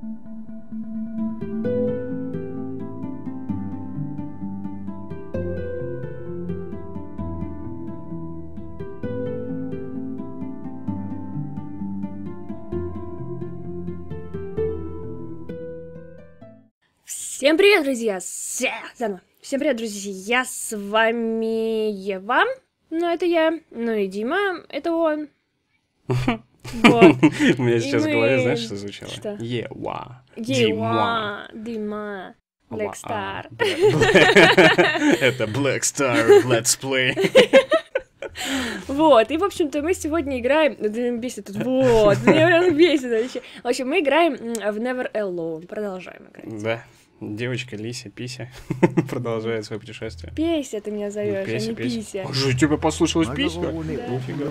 Всем привет, друзья! Ся- Заново. Всем привет, друзья! С вами Ева. Ну, это я. Ну и Дима, это он. Вот. У меня сейчас в голове, знаешь, что звучало? Что? Ева. Ева. Дима. Black Star. Это Black Star Let's Play. Вот, и, в общем-то, мы сегодня играем... Да, меня бесит тут, вот, меня прям бесит вообще. В общем, мы играем в Never Alone. Продолжаем играть. Да. Девочка Лися Пися продолжает свое путешествие. Песя ты меня зовешь, а не. Пися. Что, тебе послышалось Пися? Нифига.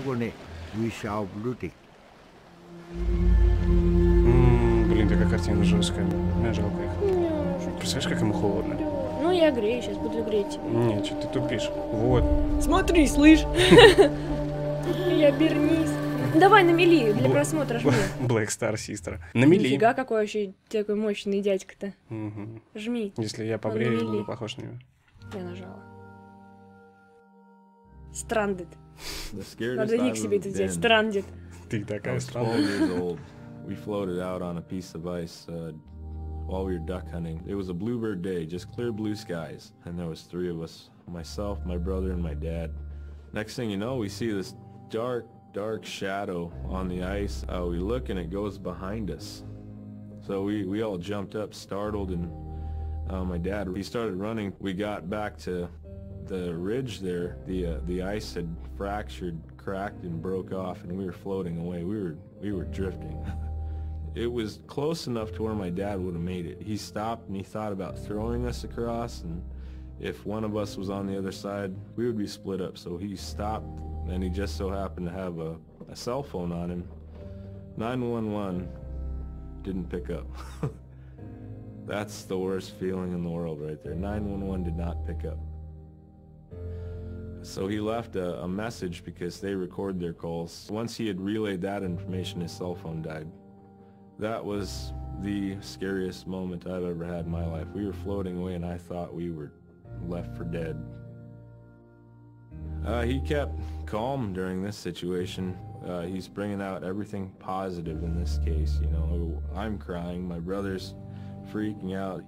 М, Блин, такая картина жесткая. Мне жалко их. Представляешь, как ему холодно? Ну, я грею, сейчас буду греть. Нет, что ты тупишь. Вот. Смотри, слышь. И обернись. Давай на мели для Бл- просмотра жми. Black Star Sister. На мели. Нифига, какой вообще такой мощный дядька-то. Мгм. Жми. Если я побрею, мели. буду похож на него. Я нажала. Stranded. Надо ник I've себе это взять. Stranded. think that guy's twelve years old. We floated out on a piece of ice uh, while we were duck hunting. It was a bluebird day, just clear blue skies, and there was three of us: myself, my brother, and my dad. Next thing you know, we see this dark, dark shadow on the ice. Uh, we look, and it goes behind us. So we we all jumped up, startled, and uh, my dad, he started running. We got back to the ridge there. The uh, the ice had fractured, cracked, and broke off, and we were floating away. We were we were drifting. it was close enough to where my dad would have made it. He stopped and he thought about throwing us across, and if one of us was on the other side, we would be split up. So he stopped, and he just so happened to have a, a cell phone on him. 911 didn't pick up. That's the worst feeling in the world right there. 911 did not pick up. So he left a, a message because they record their calls. Once he had relayed that information, his cell phone died. That was the scariest moment I've ever had in my life. We were floating away and I thought we were left for dead. Uh, he kept calm during this situation. Uh, he's bringing out everything positive in this case. You know, I'm crying, my brother's freaking out.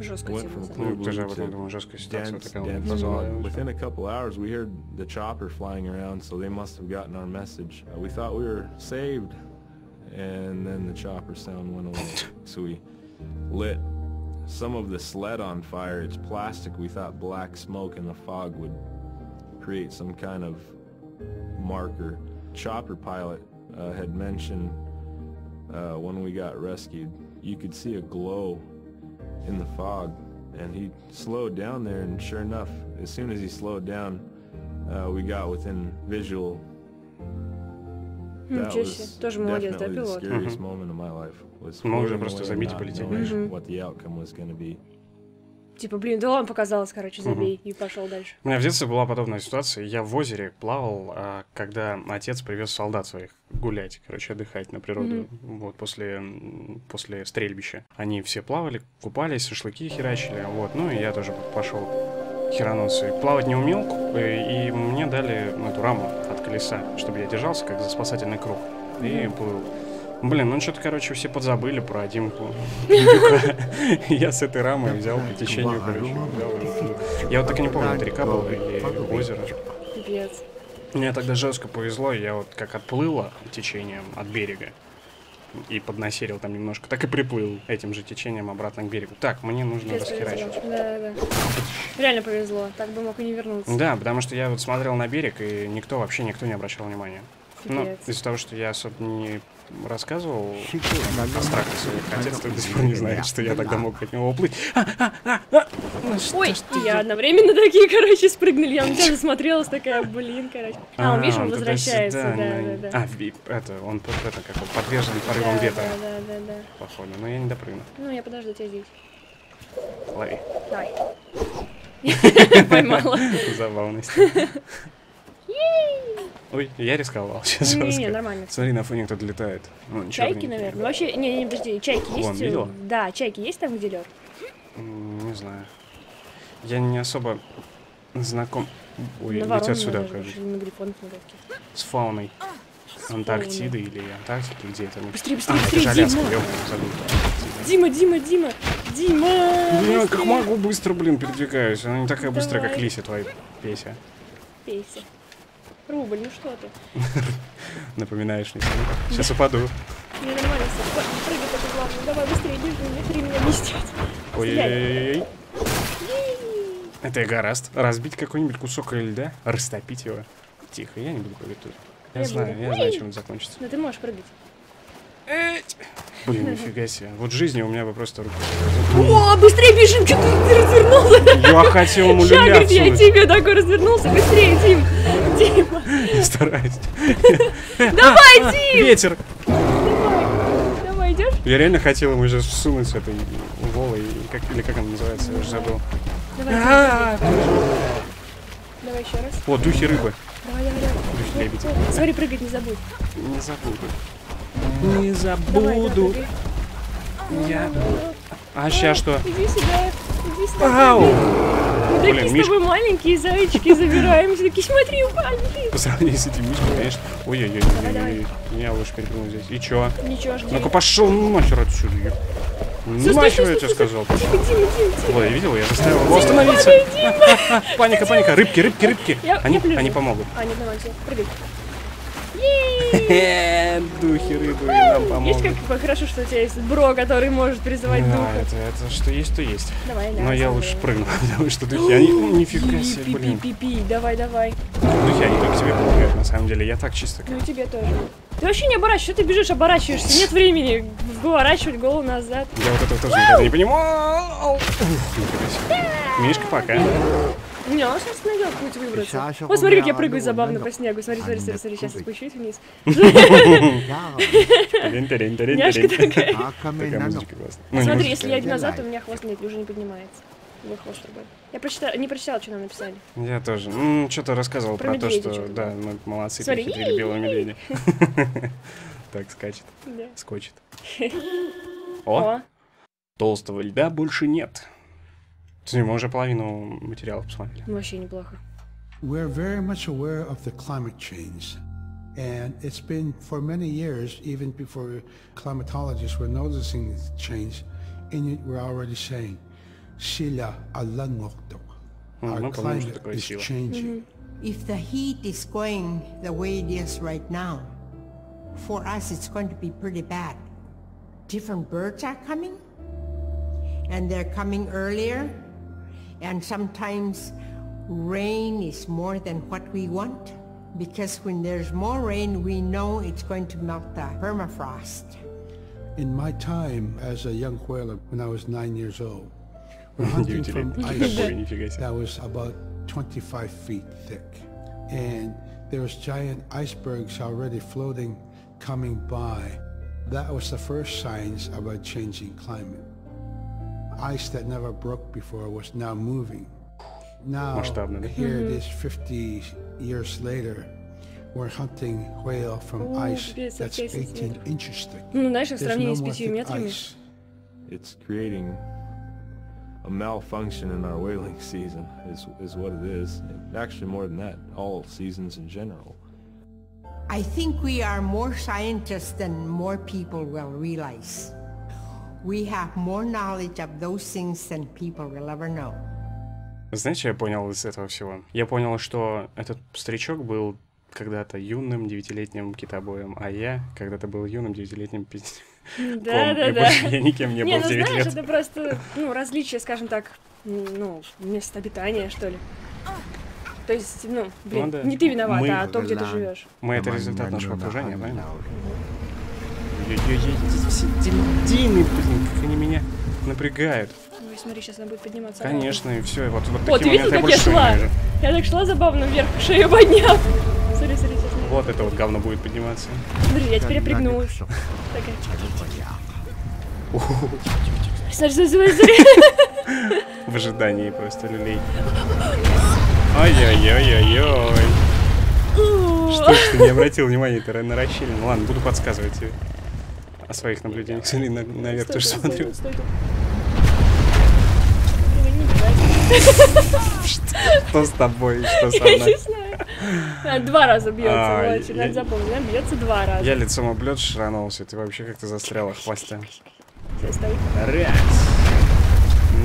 Жестко Went тема. from да. clear Ну, ты же blue об этом to думаю, жесткая ситуация. Вот dense, такая вот dense назвала. fog. Within a couple hours, we heard the chopper flying around, so they must have gotten our message. Uh, we thought we were saved, and then the chopper sound went away. so we lit some of the sled on fire. It's plastic. We thought black smoke in the fog would create some kind of marker. Chopper pilot uh, had mentioned uh, when we got rescued, you could see a glow in the fog and he slowed down there and sure enough as soon as he slowed down uh, we got within visual that Ничего себе. was Тоже молодец, да, definitely the пилот? scariest moment of my life was Мы уже floating просто away забить and not полетели. knowing Мгм. what the outcome was going to be Типа, блин, да ладно, показалось, короче, забей. И пошел дальше. У меня в детстве была подобная ситуация. Я в озере плавал, а, когда отец привез солдат своих гулять, короче, отдыхать на природу. Вот, после, после стрельбища. Они все плавали, купались, шашлыки херачили. Вот, ну и я тоже пошел херануться. И Плавать не умел, и, и мне дали эту раму от колеса, чтобы я держался, как за спасательный круг. И плыл. Блин, ну что-то, короче, все подзабыли про Димку. Я с этой рамой взял по течению, короче, уплыл. Я вот так и не помню, это река была или озеро. Пипец. Мне тогда жестко повезло, я вот как отплыла течением от берега и поднасерил там немножко, так и приплыл этим же течением обратно к берегу. Так, мне нужно Пипец повезло. расхерачить. Да, да. Реально повезло. Так бы мог и не вернуться. Да, потому что я вот смотрел на берег, и никто, вообще никто не обращал внимания. Ну, Пипец. из-за того, что я особо не рассказывал о страхе своих, отец до сих пор не знает, что я тогда мог от него уплыть. А, а, а, а! Ну, что Ой, я одновременно такие, короче, спрыгнули. Я на тебя засмотрелась, такая, блин, короче. А, он, видишь, он возвращается, да, да, да. А, это, он это, как он, подвержен порывам ветра, Да, да, да, да. походу. Но я не допрыгну. Ну, я подожду тебя здесь. Лови. Давай. Поймала. Забавность. Ой, я рисковал сейчас. Не-не, нормально. Смотри, на фоне кто-то летает. Ну, Чайки, наверное. Вообще, не, не, подожди, чайки есть? Вон, видела? Да, чайки есть там, где лед? Не знаю. Я не особо знаком... Ой, на летят сюда, кажется. на грифонов на лодке. С фауной. Антарктиды или Антарктики, где это? ну? Быстрее, А, быстрее, быстрее, Дима! Дима, Дима, Дима! Дима! Я как быстрее! могу быстро, блин, передвигаюсь. Она не такая быстрая, как Давай. Лися, твоя песня. Пейся. Рубль, ну что ты? Напоминаешь мне. Сейчас упаду. Не нормально все. Прыгай только главное. Давай быстрее, держи, не три меня нести. Ой-ой-ой. Это гораст. Разбить какой-нибудь кусок льда, растопить его. Тихо, я не буду прыгать тут. Я знаю, я знаю, чем это закончится. Ну ты можешь прыгать. Блин, нифига себе. Вот жизни у меня бы просто руки. О, быстрее бежим, что ты, развернулся? Я хотел ему говорит, я тебе такой развернулся. Быстрее, Дим. Дима, Я стараюсь. давай, Дим. Ветер! Давай. Давай, идешь? Я реально хотел ему сейчас всунуть с этой волой, как, или как она называется, я уже забыл. Давай, А, давай еще раз. О, духи рыбы. Давай, давай, давай. Духи лебеди. Вот, Смотри, прыгать не забудь. Не забуду. Не давай, забуду. Я... А сейчас что? Иди сюда, иди сюда. Ау! Мы Блин, такие с Миш- тобой маленькие зайчики забираемся. Такие, смотри, упали. По сравнению с этим мишкой, конечно. Ой-ой-ой, я лучше перепрыгну здесь. И чё? Ничего. Ну-ка пошел нахер отсюда. Нахер я тебе сказал. Тихо, Дима, Дима, Дима. Ой, я видел, я заставил его остановиться. Паника, паника. Рыбки, рыбки, рыбки. Они, помогут. А, нет, всё, прыгай. Духи рыбы нам Есть помогут. как хорошо, что у тебя есть бро, который может призывать Да, духа. это, это что есть, то есть. Давай, да. Но я лучше давай. прыгну, потому что духи, они... ну, Нифига себе, блин. Пи-пи-пи-пи, давай, давай. Духи, они только тебе помогают, на самом деле. Я так чисто... Ну и тебе тоже. Ты вообще не оборачиваешься, что ты бежишь, оборачиваешься? Нет времени поворачивать голову назад. Я вот этого тоже никогда не понимал. Себе. Мишка, пока. Не, он сейчас найдет путь выбраться. Вот смотри, как я прыгаю забавно по снегу. Смотри, смотри, А, смотри, смотри, сейчас спущусь вниз. Няшка такая. А. Ну, Смотри, если я иду назад, у меня хвост нет, уже не поднимается. Мой хвост другой. Я прочитала, не прочитала, что нам написали. Я тоже. что-то рассказывал Про то, что да, мы молодцы, перехитрили белого медведя. Так скачет, Да. скочит. О, О, толстого льда больше нет. Смотри, мы уже половину материалов посмотрели. ну вообще неплохо. We're very much aware of the climate change. And it's been for many years, even before climatologists were noticing this change, Inuit were already saying, Sila alangokto. М, Our ну, по-моему, что climate такое is сила. changing. If the heat is going the way it is right now, for us it's going to be pretty bad. Different birds are coming, and they're coming earlier, and sometimes rain is more than what we want because when there's more rain, we know it's going to melt the permafrost. In my time as a young whaler, when I was nine years old, we're hunting from ice that was about 25 feet thick. And there was giant icebergs already floating, coming by. That was the first signs of a changing climate Ice that never broke before was now moving. Now, Масштабно, да? here it is 50 years later, we're hunting whale from О, ice пипец, that's 10 18 inches thick. Ну, знаешь, в There's сравнении no с more пятью thick метрами. ice. It's creating a malfunction in our whaling season is, is what it is. And actually more than that, all seasons in general. I think we are more scientists than more people will realize. We have more knowledge of those things than people will ever know. Знаете, что я понял из этого всего? Я понял, что этот старичок был когда-то юным девятилетним китобоем, а я когда-то был юным девятилетним пи- Да, да, да. я никем не был ну 9 знаешь, лет. это просто, ну, различие, скажем так, ну, место обитания, что ли. То есть, ну, блин, Ну да. не ты виноват, а то, где ты живешь. Мы это результат нашего окружения, правильно? Дельдины, блин, как они меня напрягают. Ой, смотри, сейчас она будет подниматься. Конечно, и все, вот, вот такие ты видел, моменты я как я шла? Я так шла забавно вверх, шею подняв. Смотри, смотри, сейчас. смотри. Вот это вот говно будет подниматься. Смотри, я теперь пригнулась. Такая. Смотри, смотри, смотри. В ожидании просто люлей. Ой-ой-ой-ой-ой. Что ж ты не обратил внимания ты на расщелину? Ладно, буду подсказывать тебе. О своих наблюдениях. Смотри, на- наверх Стой, тоже стой, смотрю. стой, стой. Что с тобой? Что со Я не мной? знаю. А, Два раза бьется, А, я- надо запомнить. Она бьется два раза. Я лицом об лед шранулся, ты вообще как-то застряла в хвосте. Стой. Раз.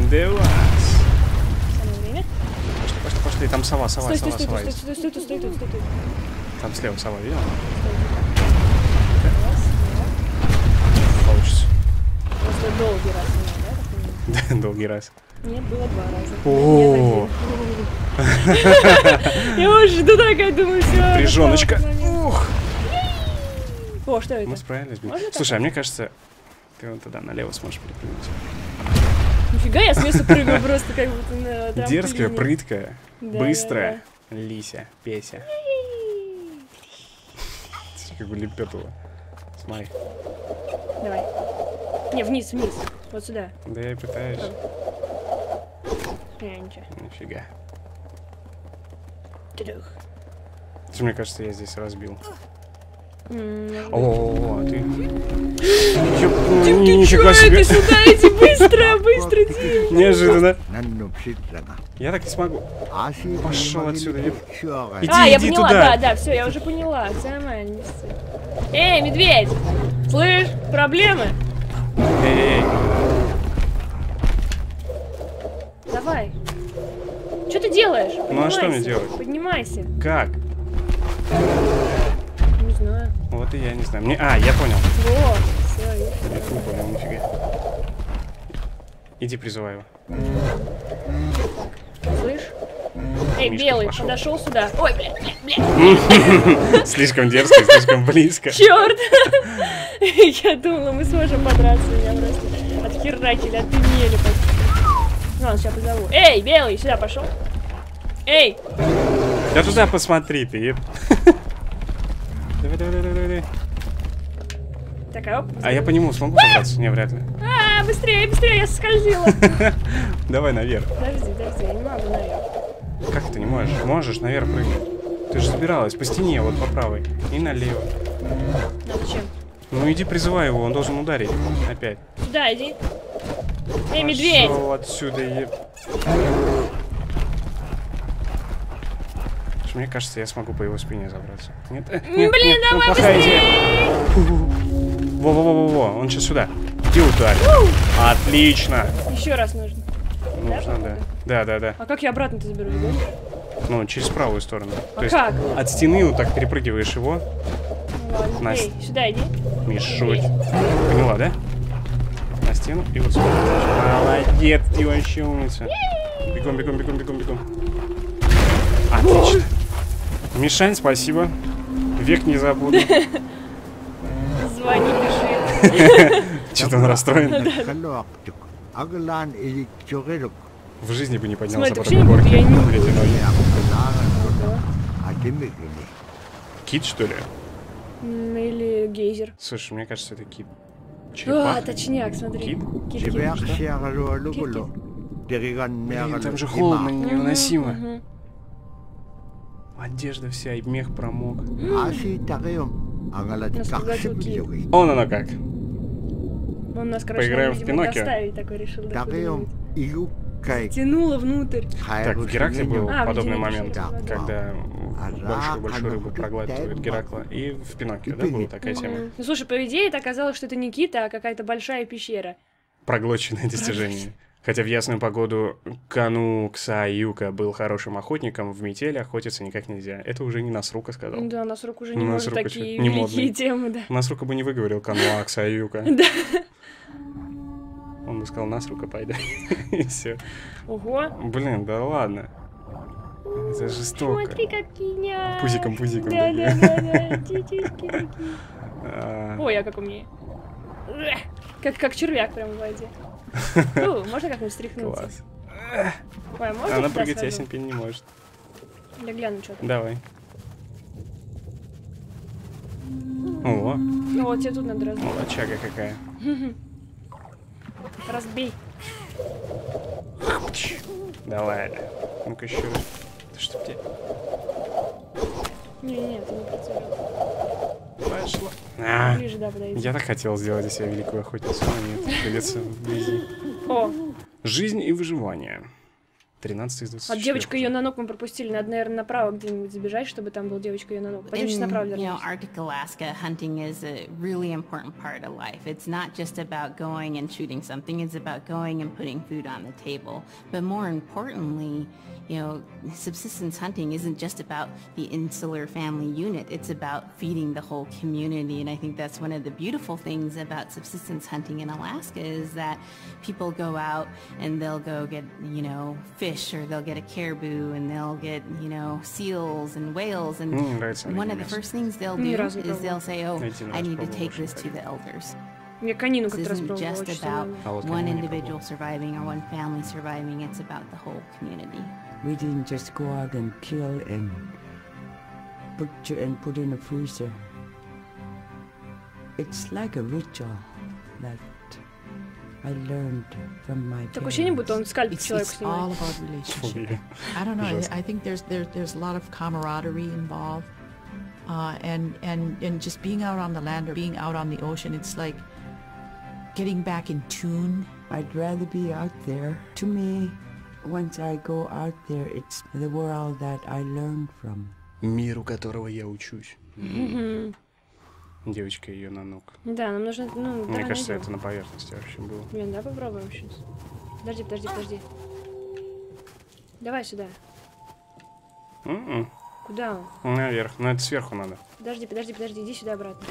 Два. Самое время. Пошли, пошли, пошли. Там сова, сова, Стой, стой, сова, стой, сова стой, стой, стой, стой, стой, стой, стой, стой. Там слева сова, видел? Раз, долгий раз у меня, да? Долгий раз. Нет, было два раза. О. Я уже жду такая, думаю, все. Прижоночка. Ух. О, что это? Мы справились? Слушай, а мне кажется, ты вон туда налево сможешь перепрыгнуть. Нифига, я с места прыгаю просто как будто на. Дерзкая, прыткая, быстрая. Лися, Песя. Как бы лепетала. Смотри. Давай. Не, вниз, вниз. Вот сюда. Да я и пытаюсь. Не, ничего. Нифига. Трёх. Слушай, Мне кажется, я здесь разбил. О, ты... Ты Нифига чё, себе. ты сюда иди, быстро, быстро иди. Неожиданно. Я так не смогу. Аси Пошёл отсюда, Иди, А, я поняла, туда. да, да, все, я уже поняла. Эй, медведь! Слышь, проблемы? Эй, Давай. Что ты делаешь? Ну, а что мне делать? Поднимайся. как? Не знаю. Вот и я не знаю. Мне... А, я понял. Вот, все, Я не понял, нифига. Иди, призывай его. Эй, белый, пошёл. подошел сюда. Ой, бля, бля, бля. Слишком дерзко, слишком близко. Черт! Я думала, мы сможем подраться. Меня просто отхерачили, отымели почти. Ну, ладно, сейчас позову. Эй, белый, сюда пошел. Эй! Да туда посмотри ты. Давай, давай, давай, давай, давай. Такая, оп. А я по нему смогу забраться? Не, вряд ли. А, быстрее, быстрее, я скользила. Давай наверх. Подожди, подожди, я не могу наверх. Как ты не можешь? Можешь наверх прыгнуть. Ты же забиралась по стене, вот по правой. И налево. А зачем? Ну иди призывай его, он должен ударить. Опять. Сюда иди. Эй, медведь! Пошёл отсюда. Слушай, Мне кажется, я смогу по его спине забраться. Нет, э, нет, Блин, нет, ну, давай плохая идея. Во-во-во-во, он сейчас сюда. Иди ударь. Отлично. Еще раз нужно. Нужно, да. Да, да, да. А как я обратно-то заберу? Заберешь? Ну, через правую сторону. А То есть как? от стены вот так перепрыгиваешь его. Ну ладно. Настя. Эй, сюда иди. Мишуть. Поняла, да? На стену и вот сюда. Молодец, ты вообще умница. Бегом, бегом, бегом, бегом, бегом. Отлично. Мишань, спасибо. Век не забуду. Звони, пиши. Что-то он расстроен. В жизни бы не поднялся Смотри, по такой горке. я не- atimikini. Кит, что ли? Или гейзер. Слушай, мне кажется, это кит. А, Черепаха? точняк, смотри. Кит? Кит, кит. Tirigan Блин, там же холодно, невыносимо. Мгм. Одежда вся, и мех промок. Kaxipillugi. Он оно как. Он нас, короче, Поиграем в видимо, Пиноккио? доставить такой решил. Тянуло внутрь. Так, в Геракле был А, подобный момент, да. когда А большую-большую рак, рыбу проглатывает Геракла. И в Пиноккио, да, была такая тема? Ну, слушай, по идее, это оказалось, что это не кита, а какая-то большая пещера. Проглоченное достижение. Хотя в ясную погоду Кану Ксаюка был хорошим охотником, в метель охотиться никак нельзя. Это уже не Насрука сказал. Да, нас рук уже не Ну, может такие не великие модный. темы, да. Насрука бы не выговорил Кану Ксаюка. Да. Он бы сказал, Насрука, пойдай. И все. Ого. Блин, да ладно. Это жестоко. Смотри, какие Пузиком, пузиком Да, да, да, да, такие. А, Ой, я как. Эх, Как, как червяк прям в воде. Фу, можно как-нибудь стряхнуться? Класс. Ой, можно Она прыгать схожу? ясен пень не может. Я гляну, что там. Давай. О, Ну вот тебе тут надо разбить. молодчага какая. Разбей. Давай. Ну-ка еще раз. Да чтоб тебе... Не-не, ты не прицелился. Пошла. А, Ближе, да, подойди. я так хотел сделать из себя великую охотницу, но нет, придется вблизи. О, Жизнь и выживание. 13 из 24. а девочка ее на ног мы пропустили. Надо, наверное, направо где-нибудь забежать, чтобы там был девочка ее на ног. Пойдем сейчас In, направо you know, вернемся. Arctic Alaska, hunting is a really important part of life. It's not just about going and shooting something, it's about going and putting food on the table. But more importantly, you know, subsistence hunting isn't just about the insular family unit, it's about feeding the whole community. And I think that's one of the beautiful things about subsistence hunting in Alaska is that people go out and they'll go get, you know, fish fish or they'll get a caribou and they'll get, you know, seals and whales. And one of the first things they'll do is they'll say, oh, I need to take this to the elders. This isn't just about one individual surviving or one family surviving, it's about the whole community. We didn't just go out and kill and butcher and put in a freezer. It's like a ritual that I learned from my Такое ощущение, будто он parents. скальп It's, человека it's all снимает. about relationship. Фу, I don't know. I, Ужасно. I think there's there, there's a lot of camaraderie involved, uh, and and and just being out on the land or being out on the ocean. It's like getting back in tune. I'd rather be out there. To me, once I go out there, it's the world that I learned from. Мир, у которого я учусь. Девочка ее на ног. Да, нам нужно... Ну, Мне да, кажется, найдем. это на поверхности вообще было. Блин, давай попробуем сейчас. Подожди, подожди, подожди. Давай сюда. М-м. Куда он? Наверх. Но это сверху надо. Подожди, подожди, подожди, иди сюда обратно.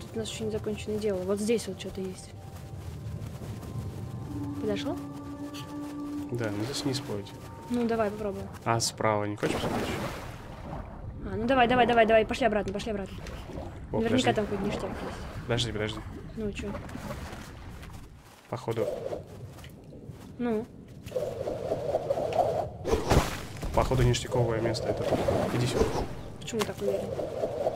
Тут у нас еще не законченное дело. Вот здесь вот что-то есть. Подошел? Да, ну здесь не спорить. Ну, давай, попробуем. А справа не хочешь посмотреть? А, ну давай, давай, давай, давай, пошли обратно, пошли обратно. О, Наверняка подожди. там какой-то ништяк есть. Подожди, подожди. Ну, что? Походу. Ну, Походу ништяковое место это. Иди сюда. почему так уверен?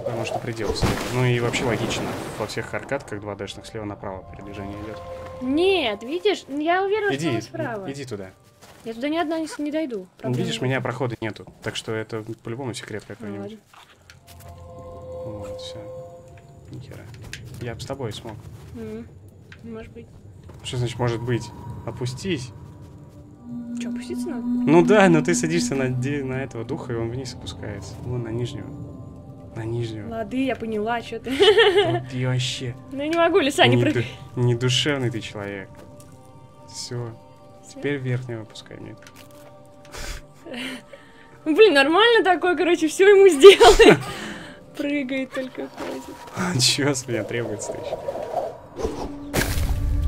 Потому что предел слева. Ну и вообще логично. Во всех аркадках 2D-шных слева направо передвижение идет. Нет, видишь? Я уверена, что Иди, он справа. иди туда. Я туда ни одна не, не дойду. Ну, Проблема видишь, меня прохода нету. Так что это по-любому секрет Ну, какой-нибудь. ладно. Вот, все. Нихера. Я бы с тобой смог. М, Может быть. Что значит может быть? Опустись. Что, опуститься надо? Ну да, но ты садишься на, на этого духа, и он вниз опускается. Вон на нижнего. На нижнего. Лады, я поняла, что ты. Ты вообще. Ну я не могу, лиса, не не, прыгай. ду- не душевный ты человек. Все. Теперь верхнего опускай мне. Блин, нормально такой, короче, все ему сделай. Прыгает только ходит. Чего с меня требуется еще?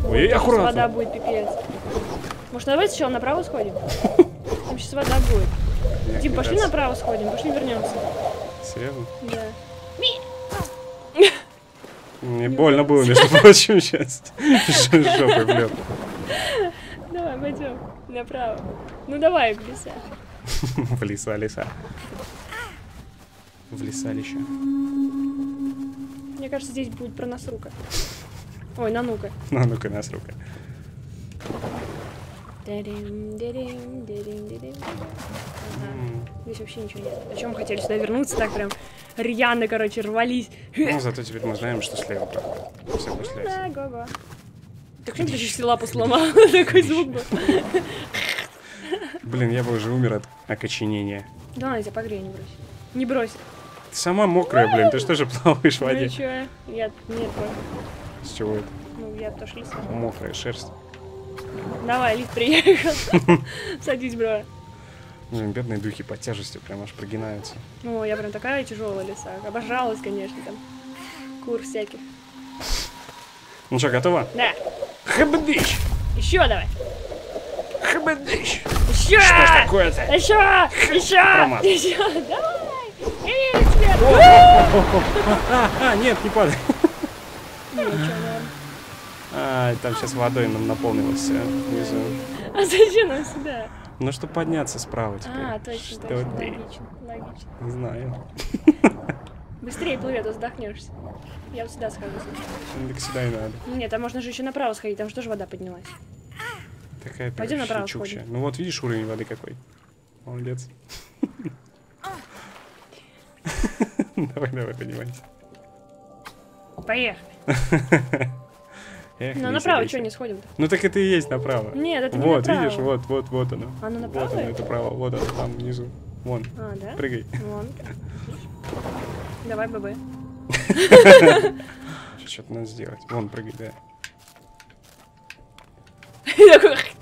Ой, Сейчас Вода аккуратно. будет пипец. Может, давай сначала направо сходим? Там сейчас вода будет. Дим, пошли направо сходим, пошли вернемся. Серьезно? Да. Мне больно было, между прочим, сейчас. Жопой. Давай, пойдем. Направо. Ну давай, в леса. В леса, леса. В лесалище. Мне кажется, здесь будет про нас рука. Ой, на ну-ка. Ну, ну-ка, нас рука. Здесь вообще ничего нет. О чем хотели сюда вернуться, так прям рьяно, короче, рвались. Ну, зато теперь мы знаем, что слева проход. Все пошли. Да, го-го. Так что ты чуть лапу сломал? Такой звук был. Блин, я бы уже умер от окоченения. Да ладно, я тебя погрею, не брось. Не брось. Ты сама мокрая, блин, ты что же плаваешь в воде? чё? Я... Нет. С чего это? Ну, я тоже лиса. Мокрая шерсть. Давай, лифт приехал. Садись, бро. Блин, бедные духи под тяжестью прям аж прогинаются. Ну, я прям такая тяжелая лиса. Обожалась, конечно, там. Кур всяких. Ну что, готова? Да. Хабдыщ! Еще давай. Хабдыщ! Еще! Что ж такое-то? Еще! Еще! Промазал. Еще! Давай! Я верю! А, а, нет, не падай. А, там сейчас водой нам наполнилось все внизу. А зачем нам сюда? Ну, чтобы подняться справа теперь. А, точно, Что точно. ты? Логично, логично. Не знаю. Быстрее плыви, а то задохнешься. Я вот сюда схожу. Ну, Так сюда и надо. Ну нет, там можно же еще направо сходить, там же тоже вода поднялась. Такая Пойдем направо чукча. сходим. Ну вот видишь уровень воды какой. Молодец. Давай, давай, поднимайся. Поехали. Эх, Ну, Лиза, направо что не сходим-то? Ну так это и есть направо. Нет, это не Вот, видишь, вот, вот, вот оно. Оно Вот направо? оно, это право, вот оно, там внизу. Вон, А, да? прыгай. Вон. Давай, ББ. Что-то надо сделать. Вон, прыгай, да.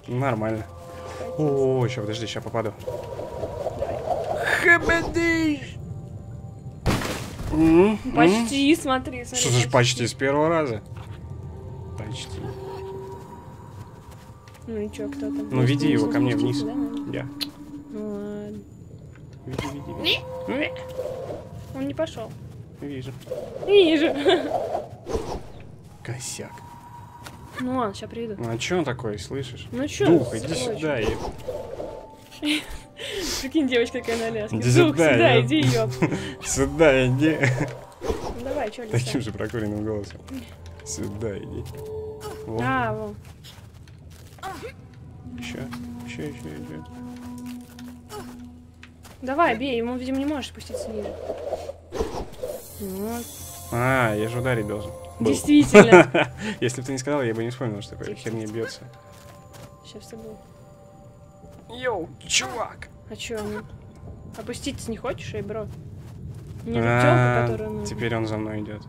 Нормально. О, сейчас, подожди, сейчас попаду. М. Почти, смотри, смотри. Что же почти с первого раза? Почти. Ну и чё, кто там? Ну, веди его ко мне вниз. Я. Ну ладно. Веди, веди, веди. Он не пошел. Вижу. Вижу. Косяк. Ну ладно, сейчас приду. Ну а чё он такой, слышишь? Ну чё, Дух, иди сюда. и- Прикинь, девочка такая на ляске. Иди Дух, сюда, сюда, я- иди, ёп. Сюда иди. Ну давай, чё, Таким лиса? же прокуренным голосом. Сюда иди. Вот. А, вон. Еще, еще, еще, еще. Давай, бей, ему, видимо, не можешь спуститься ниже. Вот. А, я же ударить должен. Был. Действительно. Если бы ты не сказал, я бы не вспомнил, что такое херня бьется. Сейчас все было. Йоу, чувак! А чё, ну? Опуститься не хочешь, эй, бро? Не А, ну, Теперь он за мной идет.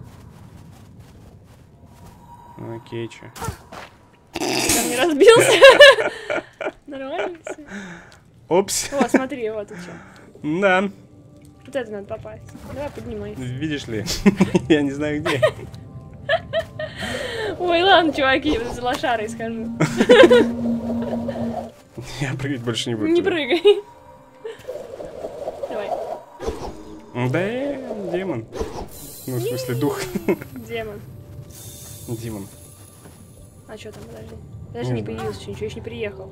Окей, че. Там не разбился. Нормально всё. Опс. О, смотри, вот и чё. Да, Вот это надо попасть. Давай, поднимайся. видишь ли, я не знаю где. Ой, ладно, чуваки, я за лошарой схожу. Я прыгать больше не буду. Не прыгай. Давай. Да, демон. Ну, в смысле, дух. Демон. Димон. А что там, подожди. Подожди, Не появился ничего еще не приехал.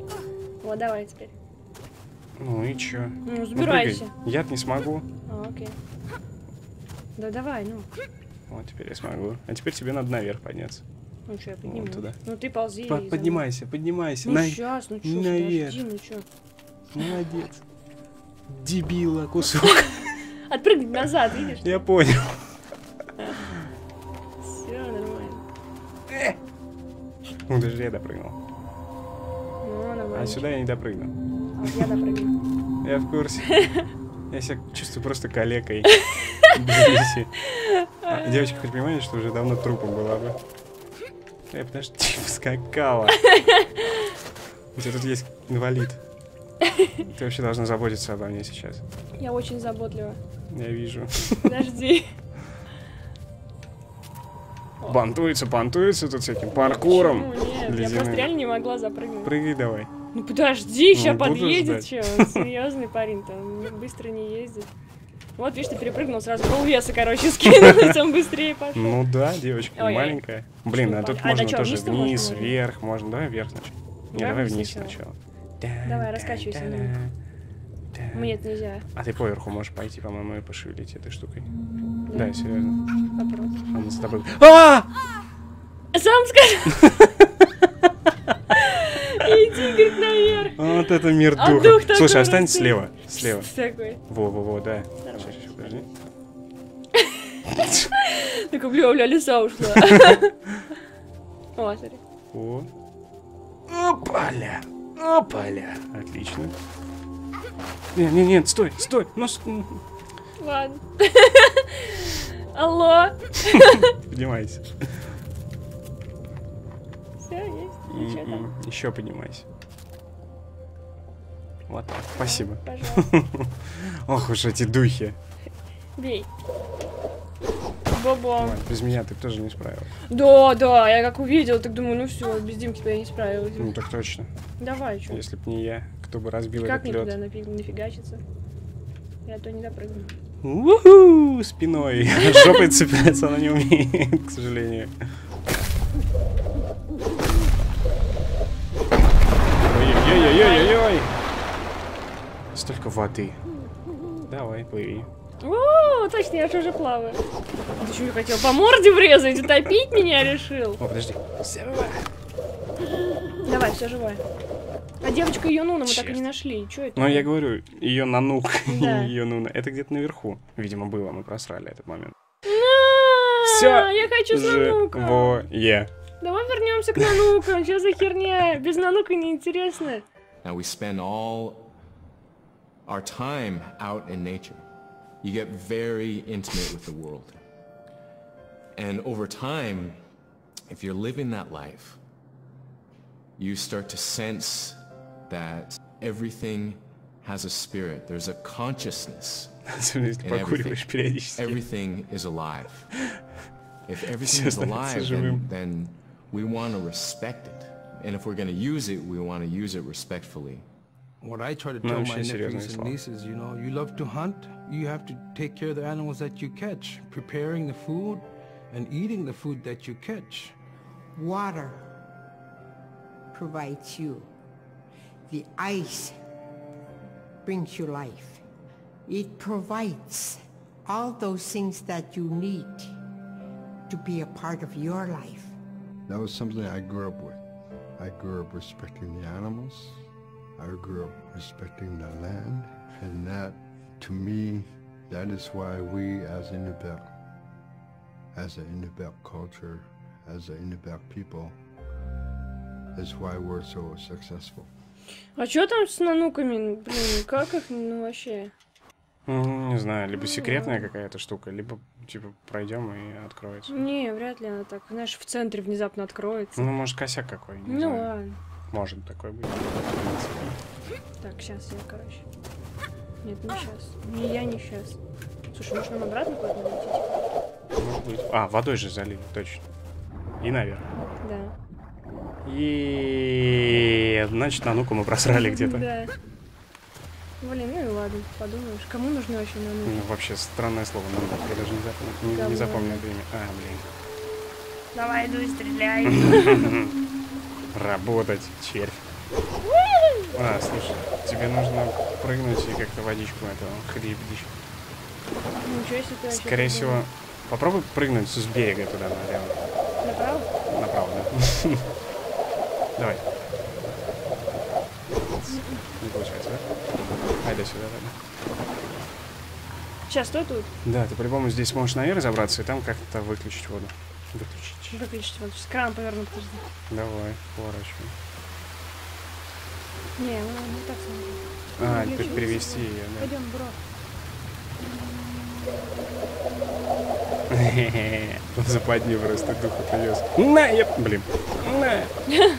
Вот, давай теперь. Ну и чё? Ну, Ну, забирайся. прыгай. Я-то не смогу. А, окей. Да давай, ну. Вот, теперь я смогу. А теперь тебе надо наверх подняться. Ну что, я подниму. туда. Ну ты ползи. По- поднимайся, поднимайся. Ну На- сейчас, ну что, наверх. подожди, ну что. Молодец. Дебила, кусок. Отпрыгнуть назад, видишь? Я понял. Все нормально. Ну, даже я допрыгнул. Ну, нормально. А сюда я не допрыгну. Я допрыгну. Я в курсе. Я себя чувствую просто калекой. А, девочка хоть понимаешь, что уже давно трупом была бы. Эй, подожди, скакала. У тебя тут есть инвалид. Ты вообще должна заботиться обо мне сейчас. Я очень заботлива. Я вижу. Подожди. Бантуется, бантуется тут с этим паркуром. Нет? Я просто реально не могла запрыгнуть. Прыгай давай. Ну подожди, Ну, сейчас буду подъедет, че, он серьезный парень там быстро не ездит. Вот, видишь, ты перепрыгнул, сразу полвеса, короче, скинулась, он быстрее пошел. Ну да, девочка Ой, маленькая. Блин, а тут? А, можно да тоже вниз, вверх, можно. Давай вверх сначала. Не, Давай вниз сначала. Давай, раскачивайся, ну. Мне это нельзя. А ты поверху можешь пойти, по-моему, и пошевелить этой штукой. Да, серьезно. Попробуй. Она с тобой. А! Сам скажи. Иди, говорит, наверх. Вот это мир А духа. дух такой Слушай, останься растет. слева. Слева. Во-во-во, да. Нормально. Сейчас, сейчас, подожди. Такой, бля, бля, лиса ушла. О, смотри. О. Опаля. Опаля. Отлично. Не, не, нет, стой, стой. Ну, с- м, Ладно. Алло. поднимайся. Все, есть. Ну? Еще поднимайся. Вот так. Спасибо. Пожалуйста. Ох уж эти духи. Бей. Бобо. Ладно, без меня ты тоже не справилась. Да, да, я как увидела, так думаю, ну все, без Димки я не справилась. Ну так точно. Давай, что? Если б не я, кто бы разбил Как этот мне туда лед. нафиг, нафигачиться? Я то не допрыгну. Уху, спиной. Жопой цепляться она не умеет, к сожалению. Столько воды. Давай, плыви. О, точно, я же уже плаваю. Ты что, хотел по морде врезать? Утопить меня решил? О, подожди. Давай, все живое. А девочка ее Нуна мы так и Черт. не нашли. Че это? Ну, я говорю, ее нанук, Да. ее нуна. Это где-то наверху, видимо, было, мы просрали этот момент. Все, я хочу с Нануком. Давай вернемся к Нанукам. Что за херня? Без Нанука неинтересно. Now we spend all our time out in nature. You get very intimate with the world. And over time, if you're living that life, you start to sense that everything has a spirit. There's a consciousness. everything. everything is alive. If everything is alive, then, then we want to respect it. And if we're going to use it, we want to use it respectfully. What I try to tell no, my nephews and nieces, you know, you love to hunt, you have to take care of the animals that you catch, preparing the food and eating the food that you catch. Water provides you. The ice brings you life. It provides all those things that you need to be a part of your life. That was something I grew up with. I grew up respecting the animals, I grew up respecting the land. And that, to me, that is why we as Inupiaq, as an Inupiaq culture, as an Inupiaq people, is why we're so successful. А что там с Нануками? Блин, как их, ну вообще? Не знаю, либо секретная какая-то штука, либо типа пройдем и откроется. Не, вряд ли она так, знаешь, в центре внезапно откроется. Ну, может, косяк какой, не Ну знаю. ладно. Может такой быть. Так, сейчас я, короче. Нет, не сейчас. Не я, не сейчас. Слушай, может нам обратно куда-то лететь? Может быть. А, водой же залили, точно. И наверх. Да. И значит, на нуку мы просрали где-то. Да. Блин, ну и ладно, подумаешь. Кому нужны вообще нануки? Ну, вообще странное слово, на нуку. Я даже не запомнил, не, не Говно. запомнил это имя. А, блин. Давай, иду и стреляй. Работать, червь. А, слушай, тебе нужно прыгнуть и как-то водичку этого. Ничего себе вообще Скорее всего, попробуй прыгнуть с берега туда налево. Направо? Направо, да? Давай. Не получается, да? Айда сюда, ладно. Сейчас, стой тут. Да, ты по-любому здесь можешь наверх забраться и там как-то выключить воду. Выключить. Выключить. Сейчас кран поверну, подожди. Давай, поворачивай. Не, ну не так смотри. А, пер- перевести ее, да. Пойдем, бро. Западни просто духа привез. На, я... Блин. На.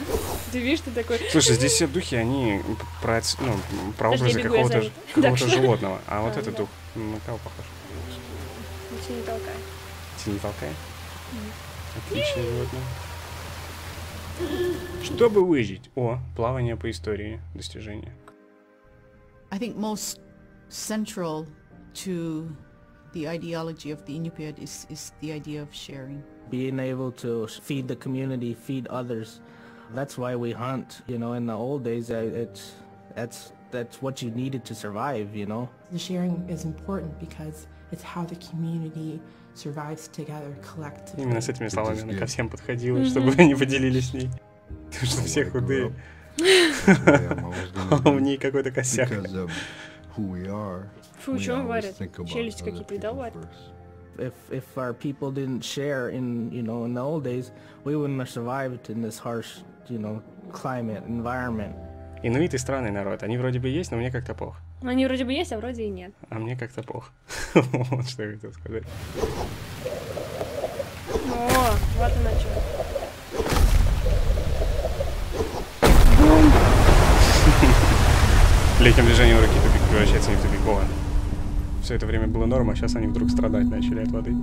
Ты видишь, ты такой... Слушай, здесь все духи, они про, ну, про образы какого-то какого животного. А вот А, этот дух, на кого похож? Ничего не толкай. Тебя не толкай? Отличное животное. Чтобы выжить. О, плавание по истории. Достижение. I think most central to the ideology of the Inupiat is, is the idea of sharing. being able to s- feed the community, feed others. That's why we hunt. You know, in the old days, uh, it's that's that's what you needed to survive. You know. The sharing is important because it's how the community survives together collectively. Именно с этими словами она ко всем подходила, Мгм. чтобы они поделились с ней. Потому что все худые. А у ней какой-то косяк. Because of who we are, Фу, we что он варит? think about Челюсти other какие-то people варит? If if our people didn't share in you know in the old days, we wouldn't have survived in this harsh you know climate environment. Инуиты странный народ. Они вроде бы есть, но мне как-то плохо. Ну, Они вроде бы есть, а вроде и нет. А мне как-то плохо. Вот что я хотел сказать. О, вот и начал. Легким движением руки тупик превращается не в тупик. О, все это время было норма, а сейчас они вдруг страдать начали от воды.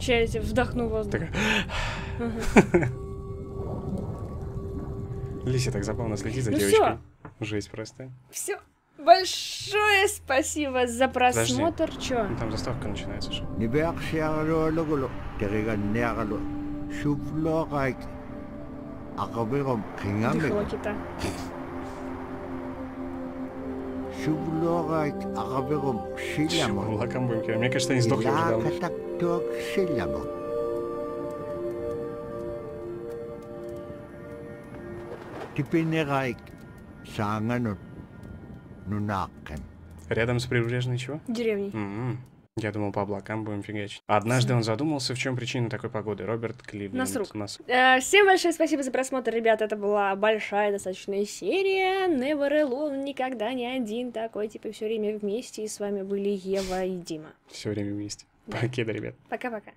Сейчас я вдохну воздух. Лися так забавно следит за Ну девочкой. Жесть просто. Все. Большое спасибо за Подожди. просмотр. Чё? Ну, Там заставка начинается. qingamik Дыхало кита. Мне кажется, они сдохли уже давно. Tipineraik Sangan Nunaken. Рядом с прибрежной чего? Деревней. М-м. Я думал, по облакам будем фигачить. Однажды он задумался, в чем причина такой погоды. Роберт Кливленд. Насрук. Нас... Э, Всем большое спасибо за просмотр, ребят. Это была большая достаточно серия. Never alone, никогда не один такой, типа, все время вместе. И с вами были Ева и Дима. Все время вместе. Покеда, ребят. Пока-пока.